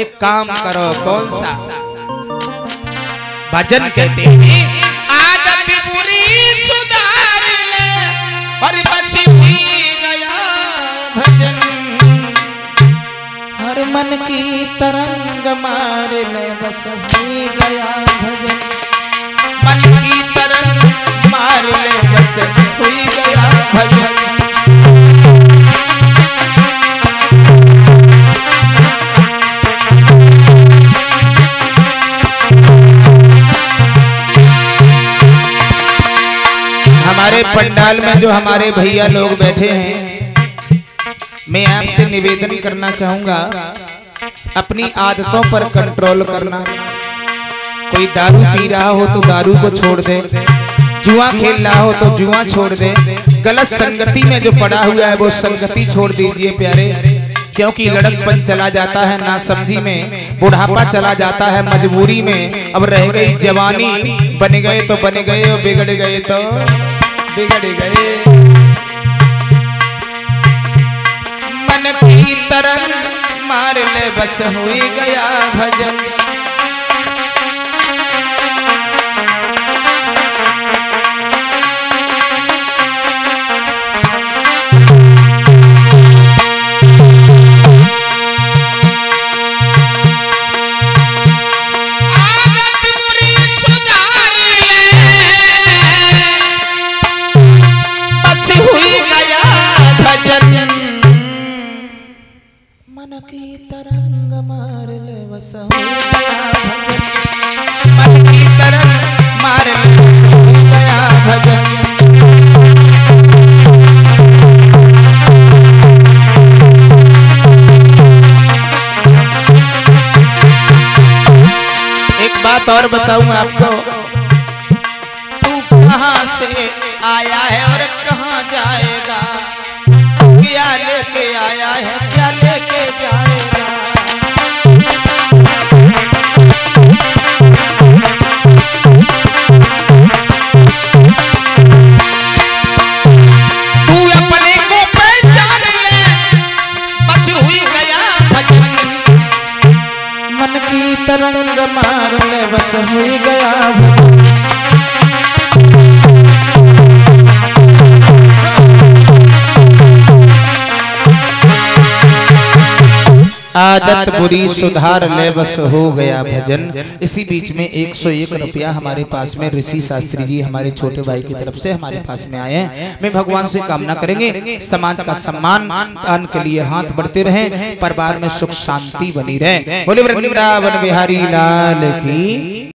एक काम करो कौन सा? भजन कहते हैं आदत बुरी सुधार ले और बस गया भजन। हर मन की तरंग मार ले बस हुई गया भजन। मन की तरंग मार ले बस हमारे पंडाल में जो हमारे भैया लोग बैठे हैं मैं आपसे निवेदन करना चाहूँगा अपनी आदतों पर कंट्रोल करना। कोई दारू पी रहा हो तो दारू को छोड़ दे। जुआ खेल रहा हो तो जुआ छोड़ दे। गलत संगति में जो पड़ा हुआ है वो संगति छोड़ दीजिए प्यारे। क्योंकि लड़कपन चला जाता है ना समझी में। बुढ़ापा चला जाता है मजबूरी में। अब रह गई जवानी बन गए तो बन गए और बिगड़ गए तो। बिगड़ गए। मन की तरंग मार ले बस हुई गया भजन। मन की तरंग मार ले मन की तरंग मार भजन। एक बात और बताऊँ आपको। तू कहाँ से आया है और कहाँ जाएगा? क्या लेके आया है तरंग मार ले बस हो गया आदत बुरी सुधार ले बस हो गया भजन। इसी बीच में 101 रुपया हमारे पास में ऋषि शास्त्री जी हमारे छोटे भाई की तरफ़ से हमारे पास में आए हैं। मैं भगवान से कामना करेंगे समाज का सम्मान दान के लिए हाथ बढ़ते रहे परिवार में सुख शांति बनी रहे। बोले वृंदावन बिहारी लाल की